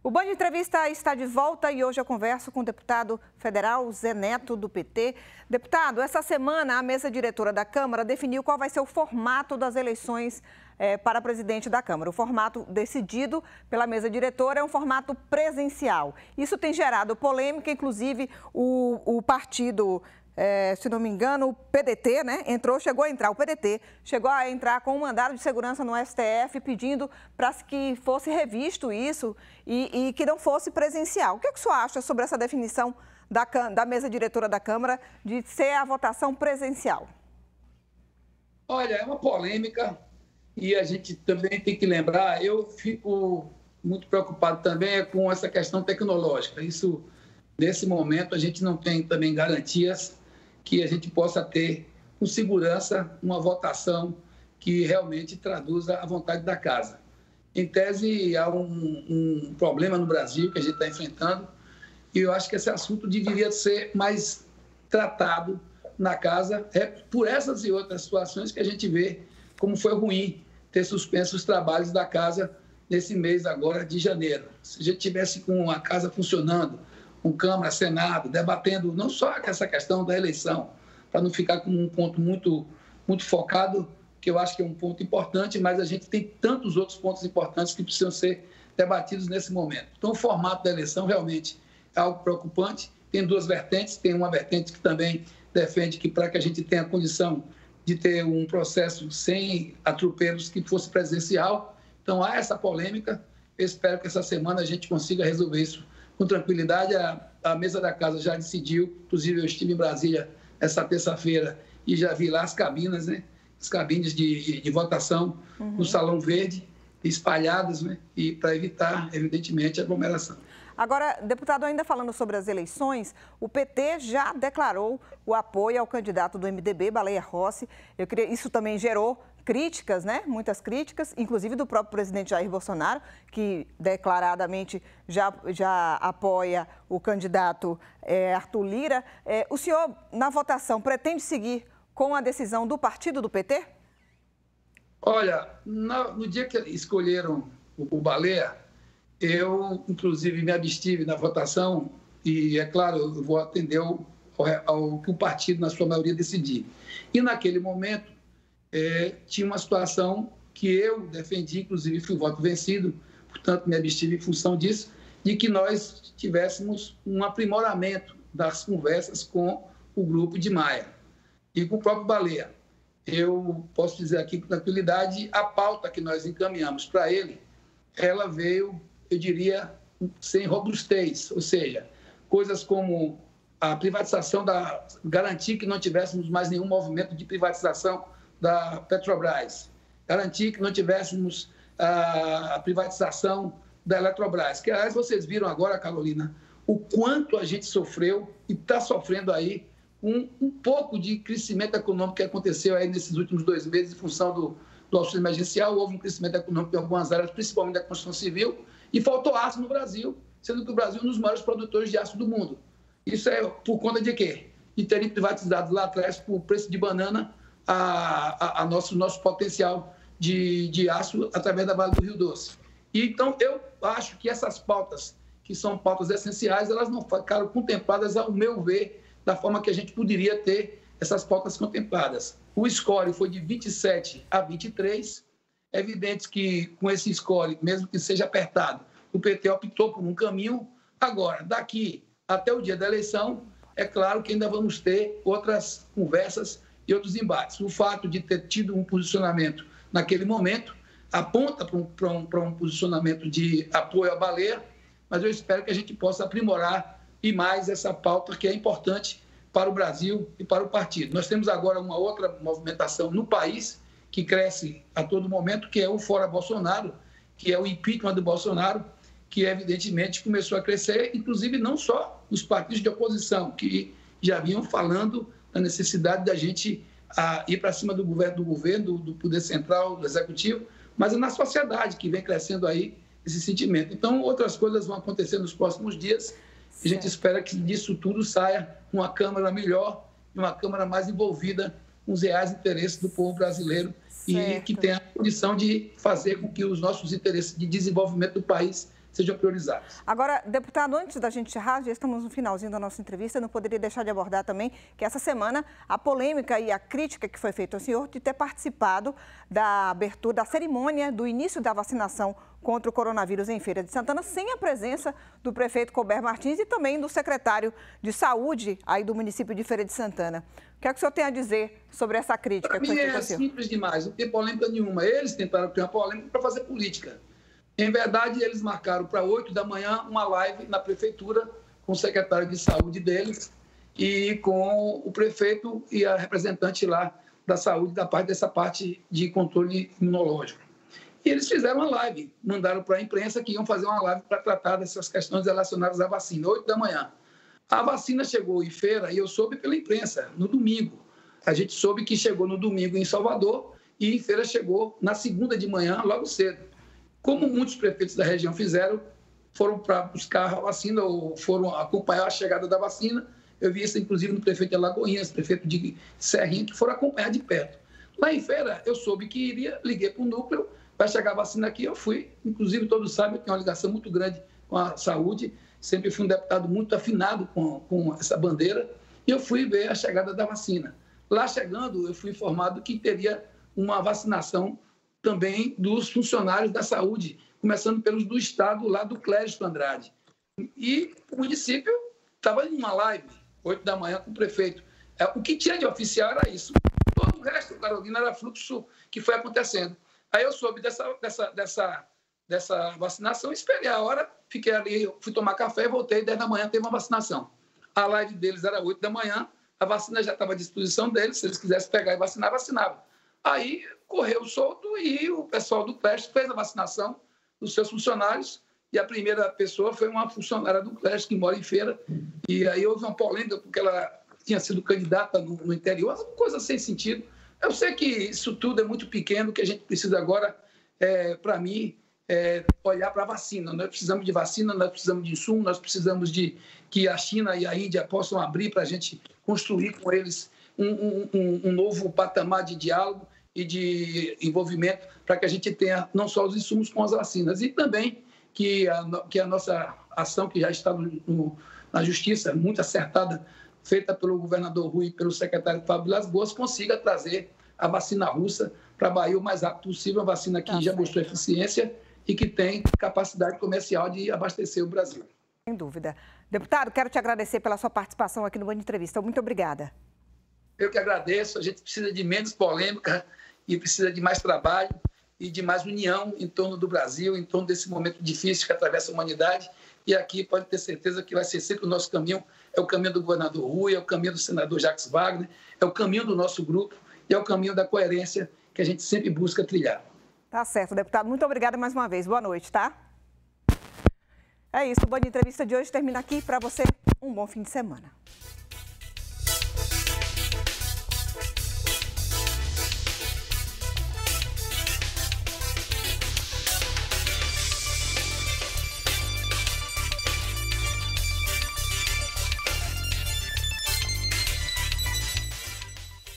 O Band Entrevista está de volta e hoje eu converso com o deputado federal Zé Neto, do PT. Deputado, essa semana a mesa diretora da Câmara definiu qual vai ser o formato das eleições é, para presidente da Câmara. O formato decidido pela mesa diretora é um formato presencial. Isso tem gerado polêmica, inclusive o, o partido é, se não me engano, o PDT, né? Entrou, chegou a entrar, o PDT chegou a entrar com um mandado de segurança no STF pedindo para que fosse revisto isso e, e, que não fosse presencial. O que, é que o senhor acha sobre essa definição da, da mesa diretora da Câmara de ser a votação presencial? Olha, é uma polêmica e a gente também tem que lembrar, eu fico muito preocupado também com essa questão tecnológica. Isso, nesse momento, a gente não tem também garantias que a gente possa ter com segurança uma votação que realmente traduza a vontade da casa. Em tese, há um, um problema no Brasil que a gente está enfrentando e eu acho que esse assunto deveria ser mais tratado na casa é por essas e outras situações que a gente vê como foi ruim ter suspenso os trabalhos da casa nesse mês agora de janeiro. Se a gente tivesse com a casa funcionando, com Câmara, Senado, debatendo não só essa questão da eleição, para não ficar com um ponto muito, muito focado, que eu acho que é um ponto importante, mas a gente tem tantos outros pontos importantes que precisam ser debatidos nesse momento. Então, o formato da eleição realmente é algo preocupante. Tem duas vertentes, tem uma vertente que também defende que para que a gente tenha condição de ter um processo sem atropelos que fosse presencial. Então, há essa polêmica. Eu espero que essa semana a gente consiga resolver isso com tranquilidade. A, a mesa da casa já decidiu, inclusive eu estive em Brasília essa terça-feira e já vi lá as cabinas, né? As cabines de, de votação uhum. no Salão Verde, espalhadas, né? E para evitar, evidentemente, a aglomeração. Agora, deputado, ainda falando sobre as eleições, o PT já declarou o apoio ao candidato do MDB, Baleia Rossi. Eu queria, isso também gerou críticas, né? Muitas críticas, inclusive do próprio presidente Jair Bolsonaro, que declaradamente já, já apoia o candidato é, Arthur Lira. É, o senhor, na votação, pretende seguir com a decisão do partido do PT? Olha, no, dia que escolheram o Baleia, eu, inclusive, me abstive na votação e, é claro, vou atender ao, ao que o partido, na sua maioria, decidir. E, naquele momento, é, tinha uma situação que eu defendi, inclusive fui voto vencido, portanto me abstive em função disso, de que nós tivéssemos um aprimoramento das conversas com o grupo de Maia e com o próprio Baleia. Eu posso dizer aqui com tranquilidade, a pauta que nós encaminhamos para ele, ela veio, eu diria, sem robustez, ou seja, coisas como a privatização da garantir que não tivéssemos mais nenhum movimento de privatização da Petrobras, garantir que não tivéssemos a privatização da Eletrobras. Que, aliás, vocês viram agora, Carolina, o quanto a gente sofreu e está sofrendo aí um, um, pouco de crescimento econômico que aconteceu aí nesses últimos dois meses em função do, do auxílio emergencial. Houve um crescimento econômico em algumas áreas, principalmente da construção civil, e faltou aço no Brasil, sendo que o Brasil é um dos maiores produtores de aço do mundo. Isso é por conta de quê? De terem privatizado lá atrás, por preço de banana, a, a, a nosso, nosso potencial de, de aço através da Vale do Rio Doce. E, então, eu acho que essas pautas, que são pautas essenciais, elas não ficaram contempladas, ao meu ver, da forma que a gente poderia ter essas pautas contempladas. O score foi de 27 a 23. É evidente que com esse score, mesmo que seja apertado, o PT optou por um caminho. Agora, daqui até o dia da eleição, é claro que ainda vamos ter outras conversas e outros embates. O fato de ter tido um posicionamento naquele momento aponta para um, um, um posicionamento de apoio à baleia, mas eu espero que a gente possa aprimorar e mais essa pauta que é importante para o Brasil e para o partido. Nós temos agora uma outra movimentação no país que cresce a todo momento, que é o Fora Bolsonaro, que é o impeachment do Bolsonaro, que evidentemente começou a crescer, inclusive não só os partidos de oposição, que já vinham falando a necessidade da gente a, ir para cima do governo, do governo, do poder central, do executivo, mas é na sociedade que vem crescendo aí esse sentimento. Então, outras coisas vão acontecer nos próximos dias e a gente espera que disso tudo saia uma Câmara melhor e uma Câmara mais envolvida com os reais interesses do povo brasileiro certo. e que tenha a condição de fazer com que os nossos interesses de desenvolvimento do país sejam priorizadas. Agora, deputado, antes da gente encerrar, já estamos no finalzinho da nossa entrevista, não poderia deixar de abordar também que essa semana a polêmica e a crítica que foi feita ao senhor de ter participado da abertura, da cerimônia do início da vacinação contra o coronavírus em Feira de Santana, sem a presença do prefeito Colbert Martins e também do secretário de Saúde aí do município de Feira de Santana. O que é que o senhor tem a dizer sobre essa crítica? Para mim é simples demais, não tem polêmica nenhuma. Eles tentaram criar polêmica para fazer política. Em verdade, eles marcaram para 8 da manhã uma live na prefeitura com o secretário de saúde deles e com o prefeito e a representante lá da saúde, da parte dessa parte de controle imunológico. E eles fizeram uma live, mandaram para a imprensa que iam fazer uma live para tratar dessas questões relacionadas à vacina, 8 da manhã. A vacina chegou em feira e eu soube pela imprensa, no domingo. A gente soube que chegou no domingo em Salvador e em feira chegou na segunda de manhã, logo cedo. Como muitos prefeitos da região fizeram, foram para buscar a vacina ou foram acompanhar a chegada da vacina. Eu vi isso, inclusive, no prefeito de Alagoinhas, prefeito de Serrinha, que foram acompanhar de perto. Lá em feira, eu soube que iria, liguei para o núcleo, vai chegar a vacina aqui, eu fui. Inclusive, todos sabem, eu tenho uma ligação muito grande com a saúde, sempre fui um deputado muito afinado com, com essa bandeira, e eu fui ver a chegada da vacina. Lá chegando, eu fui informado que teria uma vacinação também dos funcionários da saúde, começando pelos do Estado, lá do Clérito Andrade. E o município estava em uma live, 8 da manhã, com o prefeito. É, o que tinha de oficial era isso. Todo o resto, Carolina, era fluxo que foi acontecendo. Aí eu soube dessa, dessa, dessa, dessa vacinação, esperei a hora, fiquei ali, fui tomar café, voltei, 10 da manhã teve uma vacinação. A live deles era 8 da manhã, a vacina já estava à disposição deles, se eles quisessem pegar e vacinar, vacinava. Aí correu solto e o pessoal do CLEST fez a vacinação dos seus funcionários. E a primeira pessoa foi uma funcionária do CLEST que mora em feira. E aí houve uma polêmica porque ela tinha sido candidata no, no interior, uma coisa sem sentido. Eu sei que isso tudo é muito pequeno, que a gente precisa agora, é, para mim, é, olhar para a vacina. Nós precisamos de vacina, nós precisamos de insumo, nós precisamos de que a China e a Índia possam abrir para a gente construir com eles um, um, um novo patamar de diálogo e de envolvimento para que a gente tenha não só os insumos com as vacinas e também que a, que a nossa ação que já está no, no, na justiça muito acertada feita pelo governador Rui e pelo secretário Fábio Las Boas consiga trazer a vacina russa para a Bahia o mais rápido possível, a vacina que tá já mostrou eficiência e que tem capacidade comercial de abastecer o Brasil. Sem dúvida. Deputado, quero te agradecer pela sua participação aqui no Band Entrevista. Muito obrigada. Eu que agradeço. A gente precisa de menos polêmica e precisa de mais trabalho e de mais união em torno do Brasil, em torno desse momento difícil que atravessa a humanidade. E aqui pode ter certeza que vai ser sempre o nosso caminho. É o caminho do governador Rui, é o caminho do senador Jacques Wagner, é o caminho do nosso grupo e é o caminho da coerência que a gente sempre busca trilhar. Tá certo, deputado. Muito obrigada mais uma vez. Boa noite, tá? É isso. O Band Entrevista de hoje termina aqui. Para você, um bom fim de semana.